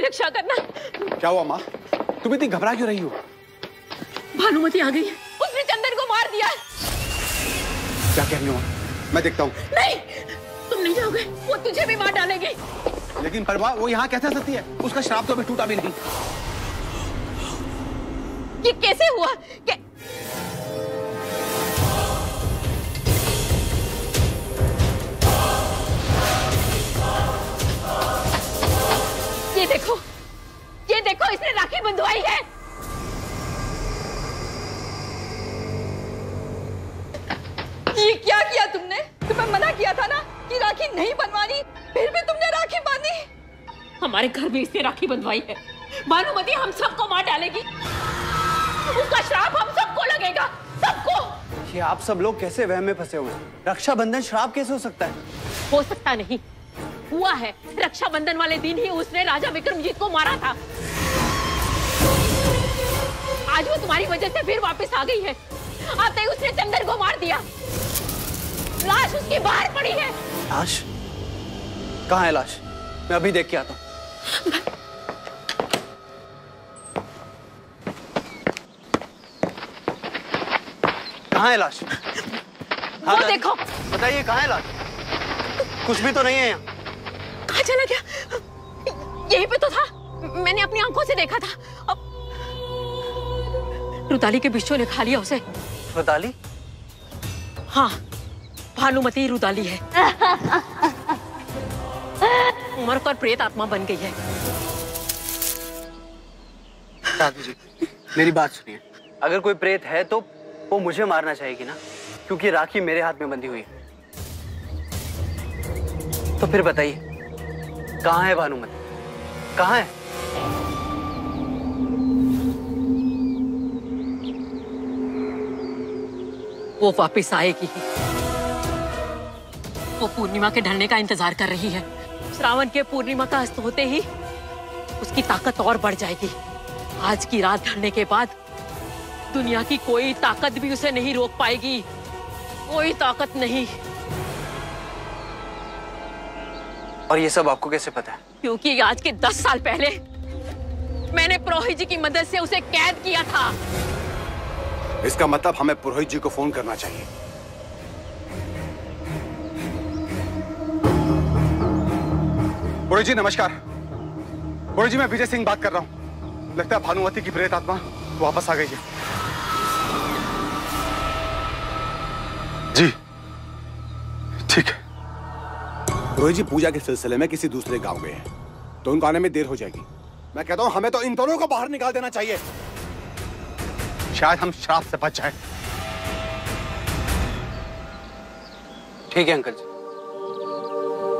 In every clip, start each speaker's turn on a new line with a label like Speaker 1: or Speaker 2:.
Speaker 1: रक्षा करना।
Speaker 2: क्या हुआ माँ? तुम इतनी घबरा क्यों रही हो?
Speaker 1: भानुमति आ गई। है उसने चंदन को मार दिया।
Speaker 2: क्या कह रही हो मैं? देखता हूँ।
Speaker 1: नहीं। तुम नहीं जाओगे? वो तुझे भी मार डालेगी।
Speaker 2: लेकिन परवा वो यहाँ कैसे सकती है? उसका श्राप तो अभी टूटा भी नहीं।
Speaker 1: ये कैसे हुआ? कै... देखो। ये देखो इसने राखी बंधवाई है।
Speaker 3: ये क्या किया तुमने? तुम्हें मना किया था ना कि राखी नहीं बनवानी? फिर भी तुमने राखी बांधी।
Speaker 1: हमारे घर में इसने राखी बंधवाई है। भानुमति हम सबको मार डालेगी। उसका श्राप हम सबको लगेगा। सबको।
Speaker 4: ये आप सब लोग कैसे वह में फंसे हुए हैं? रक्षाबंधन श्राप कैसे हो सकता है?
Speaker 1: हो सकता नहीं। हुआ है। रक्षाबंधन वाले दिन ही उसने राजा विक्रमजीत को मारा था। आज वो तुम्हारी वजह से फिर वापस आ गई है। आते ही उसने चंदन को मार दिया। लाश उसकी बाहर पड़ी है।
Speaker 4: लाश? कहाँ है लाश? मैं अभी देख के आता हूँ। कहाँ है लाश? हाँ,
Speaker 1: वो देखो।
Speaker 4: बताइए कहाँ है लाश? कुछ भी तो नहीं है यहाँ।
Speaker 1: चला गया यहीं पे तो था। मैंने अपनी आँखों से देखा था। अब... रुदाली के बिच्छू ने खा लिया उसे।
Speaker 4: रुदाली
Speaker 1: हाँ भानुमति रुदाली है। उम्र पर प्रेत आत्मा बन गई है।
Speaker 4: दादी जी मेरी बात सुनिए। अगर कोई प्रेत है तो वो मुझे मारना चाहेगी ना? क्योंकि राखी मेरे हाथ में बंधी हुई है। तो फिर बताइए कहाँ है भानुमति कहाँ है?
Speaker 1: वो वापस आएगी वो पूर्णिमा के ढलने का इंतज़ार कर रही है। श्रावण के पूर्णिमा का अस्त होते ही उसकी ताकत और बढ़ जाएगी। आज की रात ढलने के बाद दुनिया की कोई ताकत भी उसे नहीं रोक पाएगी। कोई ताकत नहीं।
Speaker 4: और ये सब आपको कैसे पता है?
Speaker 1: क्योंकि आज के दस साल पहले मैंने पुरोहित जी की मदद से उसे कैद किया था।
Speaker 2: इसका मतलब हमें पुरोहित जी को फ़ोन करना चाहिए। पुरोहित जी नमस्कार। पुरोहित जी मैं विजय सिंह बात कर रहा हूँ। लगता है भानुमति की प्रेत आत्मा वापस आ गई है। जी। ठीक है। पुरोहित जी पूजा के सिलसिले में किसी दूसरे गाँव गए हैं तो उनको आने में देर हो जाएगी। मैं कहता हूँ हमें तो इन दोनों को बाहर निकाल देना चाहिए। शायद हम श्राप से बच जाए।
Speaker 4: ठीक है अंकल जी।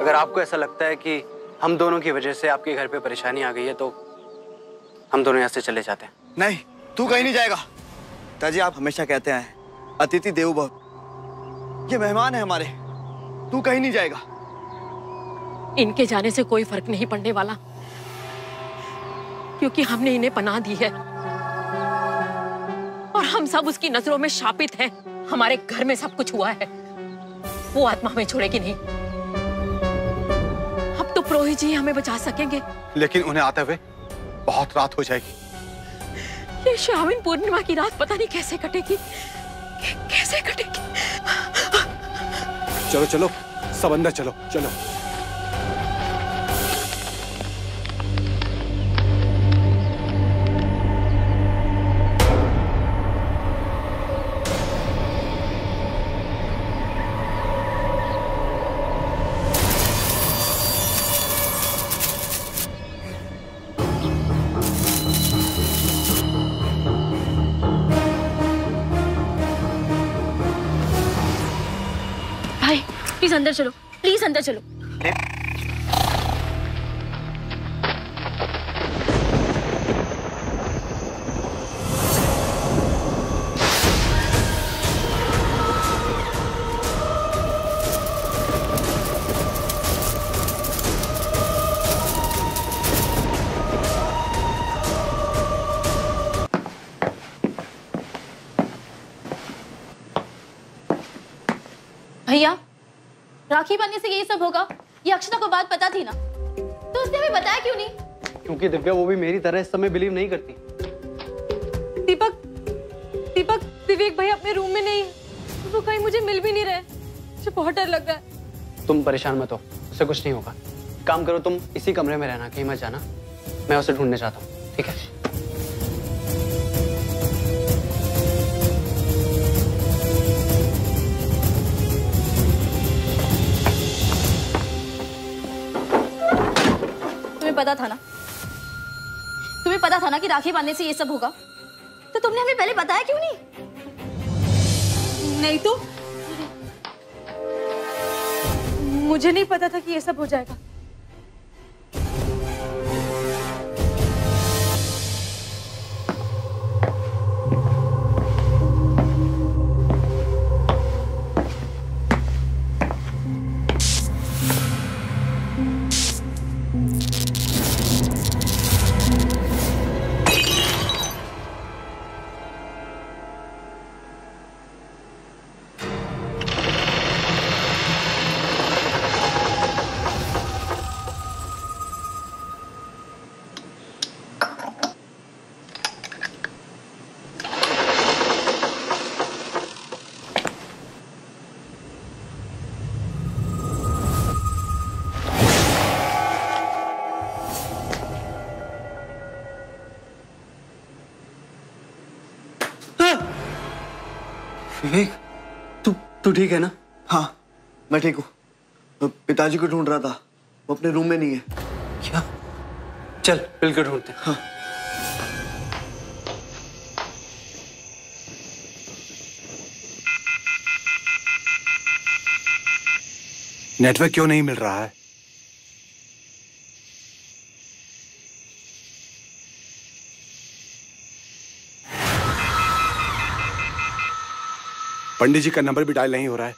Speaker 4: अगर आपको ऐसा लगता है कि हम दोनों की वजह से आपके घर पे परेशानी आ गई है तो हम दोनों यहाँ से चले जाते हैं।
Speaker 5: नहीं तू कहीं नहीं जाएगा। ताजी आप हमेशा कहते हैं अतिथि देवो भव ये मेहमान है हमारे। तू कहीं नहीं जाएगा।
Speaker 1: इनके जाने से कोई फ़र्क नहीं पड़ने वाला। क्योंकि हमने इन्हें पनाह दी है। और हम सब उसकी नज़रों में शापित हैं। हमारे घर में सब कुछ हुआ है। वो आत्मा हमें छोड़ेगी नहीं। अब तो पुरोहित जी हमें बचा सकेंगे।
Speaker 2: लेकिन उन्हें आते हुए बहुत रात हो जाएगी।
Speaker 1: ये श्रावण पूर्णिमा की रात पता नहीं कैसे कटेगी। कैसे कटेगी?
Speaker 2: चलो चलो। सब अंदर चलो। चलो।
Speaker 6: प्लीज़ अंदर चलो प्लीज़ अंदर चलो। राखी बांधने से यही सब होगा। ये अक्षता को बात पता थी ना? तो उसने हमें बताया क्यों नहीं?
Speaker 4: क्योंकि दिव्या वो भी मेरी तरह इस समय बिलीव नहीं करती।
Speaker 7: दीपक दीपक विवेक भाई अपने रूम में नहीं है। वो कहीं मुझे मिल भी नहीं रहे मुझे बहुत डर लग रहा है।
Speaker 4: तुम परेशान मत हो उससे कुछ नहीं होगा। काम करो तुम इसी कमरे में रहना कहीं मत जाना। मैं उसे ढूँढने चाहता हूँ ठीक है?
Speaker 6: पता था ना? तुम्हें पता था ना कि राखी बांधने से ये सब होगा? तो तुमने हमें पहले बताया क्यों नहीं?
Speaker 7: नहीं तो? मुझे नहीं पता था कि ये सब हो जाएगा।
Speaker 4: विवेक तू तू ठीक है ना?
Speaker 5: हाँ। मैं ठीक हूँ। पिताजी को ढूंढ रहा था। वो अपने रूम में नहीं है।
Speaker 4: क्या? चल मिलकर ढूंढते हाँ।
Speaker 2: नेटवर्क क्यों नहीं मिल रहा है? पंडित जी का नंबर भी डायल नहीं हो रहा है।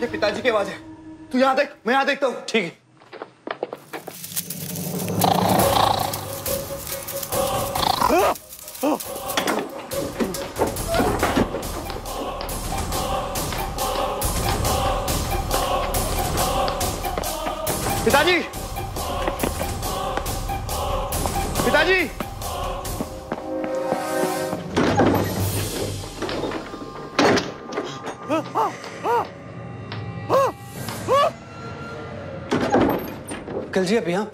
Speaker 5: ये पिताजी की आवाज़ है। तू यहाँ देख मैं यहाँ देखता हूँ।
Speaker 4: ठीक है।
Speaker 5: पिताजी।
Speaker 4: कल जी अभी हाँ।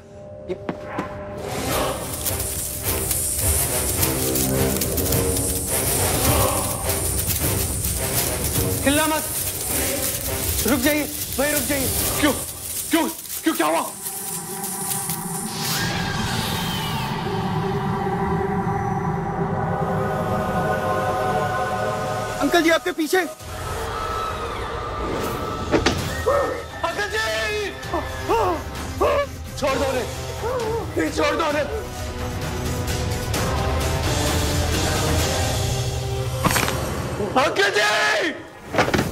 Speaker 4: हिलना मत। रुक जाइए भाई रुक जाइए।
Speaker 2: क्यों? क्यों? क्यों क्या हुआ?
Speaker 5: अंकल जी आपके पीछे।
Speaker 2: अंकल जी! छोड़ दो रे छोड़ दो रे अंकल जी!